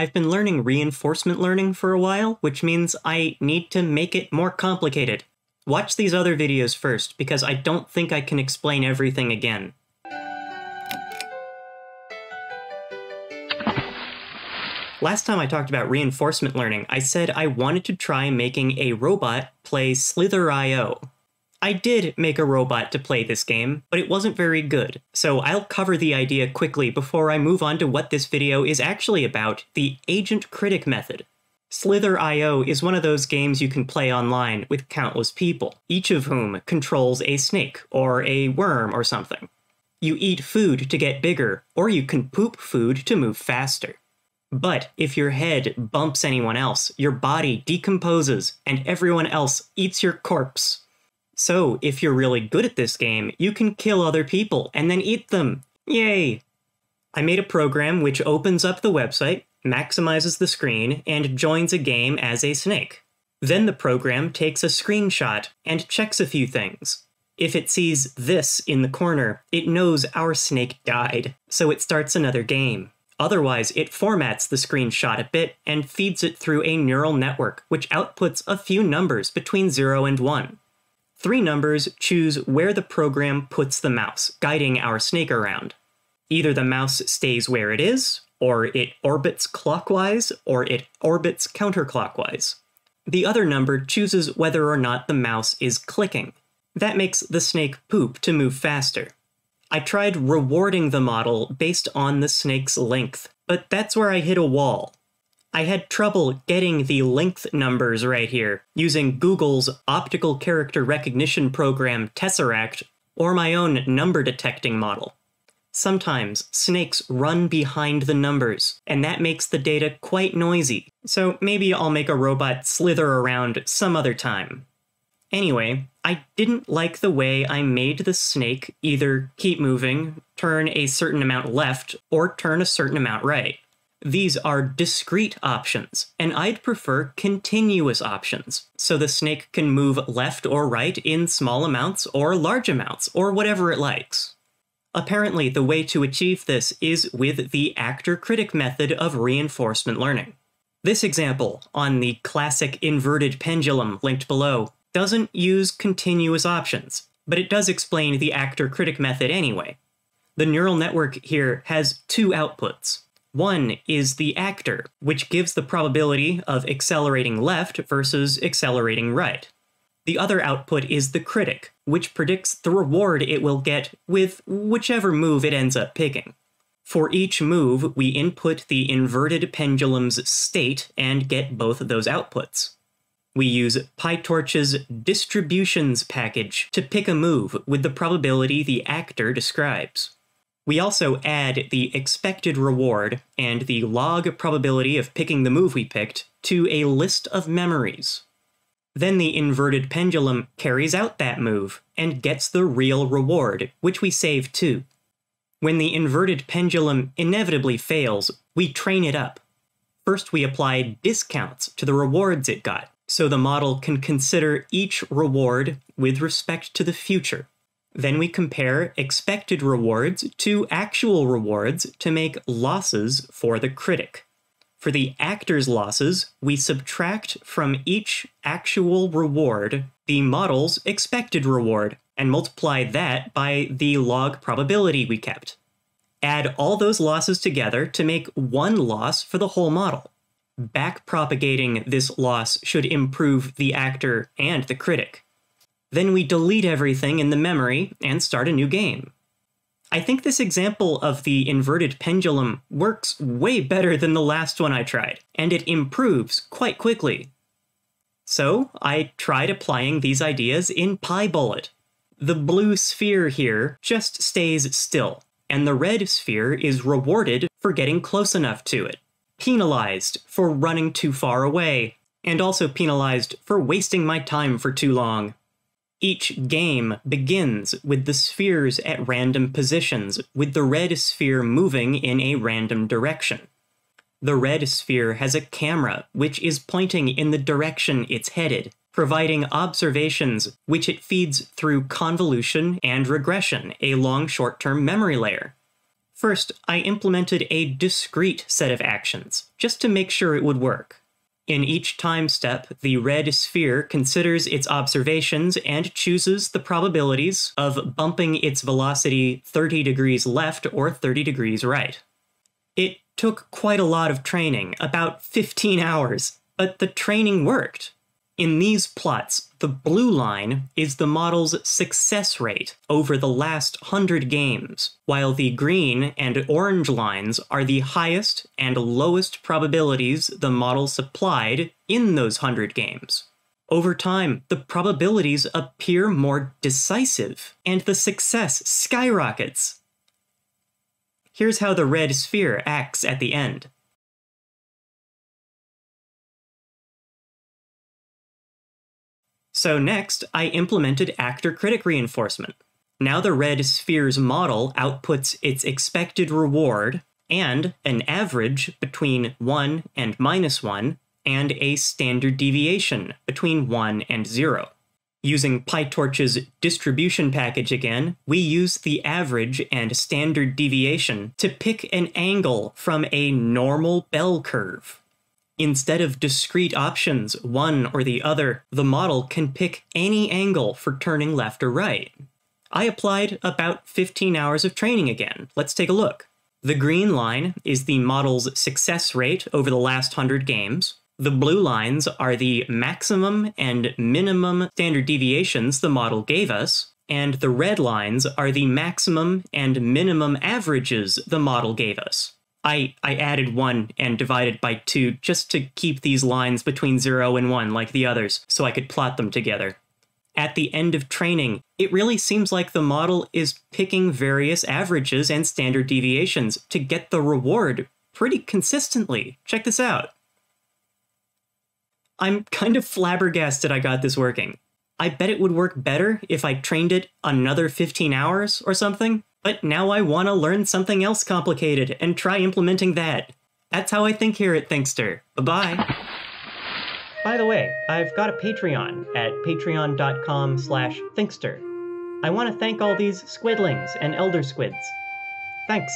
I've been learning reinforcement learning for a while, which means I need to make it more complicated. Watch these other videos first, because I don't think I can explain everything again. Last time I talked about reinforcement learning, I said I wanted to try making a robot play Slither.io. I did make a robot to play this game, but it wasn't very good, so I'll cover the idea quickly before I move on to what this video is actually about, the Agent Critic method. Slither.io is one of those games you can play online with countless people, each of whom controls a snake, or a worm, or something. You eat food to get bigger, or you can poop food to move faster. But if your head bumps anyone else, your body decomposes and everyone else eats your corpse. So, if you're really good at this game, you can kill other people and then eat them. Yay! I made a program which opens up the website, maximizes the screen, and joins a game as a snake. Then the program takes a screenshot and checks a few things. If it sees this in the corner, it knows our snake died, so it starts another game. Otherwise, it formats the screenshot a bit and feeds it through a neural network, which outputs a few numbers between 0 and 1. Three numbers choose where the program puts the mouse, guiding our snake around. Either the mouse stays where it is, or it orbits clockwise, or it orbits counterclockwise. The other number chooses whether or not the mouse is clicking. That makes the snake poop to move faster. I tried rewarding the model based on the snake's length, but that's where I hit a wall. I had trouble getting the length numbers right here using Google's optical character recognition program Tesseract or my own number detecting model. Sometimes snakes run behind the numbers, and that makes the data quite noisy, so maybe I'll make a robot slither around some other time. Anyway, I didn't like the way I made the snake either keep moving, turn a certain amount left, or turn a certain amount right. These are discrete options, and I'd prefer continuous options, so the snake can move left or right in small amounts or large amounts, or whatever it likes. Apparently, the way to achieve this is with the actor-critic method of reinforcement learning. This example, on the classic inverted pendulum linked below, doesn't use continuous options, but it does explain the actor-critic method anyway. The neural network here has two outputs. One is the actor, which gives the probability of accelerating left versus accelerating right. The other output is the critic, which predicts the reward it will get with whichever move it ends up picking. For each move, we input the inverted pendulum's state and get both of those outputs. We use PyTorch's distributions package to pick a move with the probability the actor describes. We also add the expected reward and the log probability of picking the move we picked to a list of memories. Then the inverted pendulum carries out that move and gets the real reward, which we save too. When the inverted pendulum inevitably fails, we train it up. First, we apply discounts to the rewards it got, so the model can consider each reward with respect to the future. Then we compare expected rewards to actual rewards to make losses for the critic. For the actor's losses, we subtract from each actual reward the model's expected reward and multiply that by the log probability we kept. Add all those losses together to make one loss for the whole model backpropagating this loss should improve the actor and the critic. Then we delete everything in the memory and start a new game. I think this example of the inverted pendulum works way better than the last one I tried, and it improves quite quickly. So I tried applying these ideas in PyBullet. The blue sphere here just stays still, and the red sphere is rewarded for getting close enough to it penalized for running too far away, and also penalized for wasting my time for too long. Each game begins with the spheres at random positions, with the red sphere moving in a random direction. The red sphere has a camera which is pointing in the direction it's headed, providing observations which it feeds through convolution and regression, a long short term memory layer. First, I implemented a discrete set of actions, just to make sure it would work. In each time step, the red sphere considers its observations and chooses the probabilities of bumping its velocity 30 degrees left or 30 degrees right. It took quite a lot of training, about 15 hours, but the training worked. In these plots, the blue line is the model's success rate over the last 100 games, while the green and orange lines are the highest and lowest probabilities the model supplied in those 100 games. Over time, the probabilities appear more decisive, and the success skyrockets. Here's how the red sphere acts at the end. So next, I implemented actor-critic reinforcement. Now the red sphere's model outputs its expected reward and an average between 1 and minus 1, and a standard deviation between 1 and 0. Using PyTorch's distribution package again, we use the average and standard deviation to pick an angle from a normal bell curve. Instead of discrete options, one or the other, the model can pick any angle for turning left or right. I applied about 15 hours of training again. Let's take a look. The green line is the model's success rate over the last 100 games. The blue lines are the maximum and minimum standard deviations the model gave us, and the red lines are the maximum and minimum averages the model gave us. I, I added 1 and divided by 2 just to keep these lines between 0 and 1 like the others, so I could plot them together. At the end of training, it really seems like the model is picking various averages and standard deviations to get the reward pretty consistently. Check this out. I'm kind of flabbergasted I got this working. I bet it would work better if I trained it another 15 hours or something. But now I want to learn something else complicated and try implementing that. That's how I think here at Thinkstr. Bye-bye. By the way, I've got a Patreon at patreon.com slash thinkstr. I want to thank all these squidlings and elder squids. Thanks.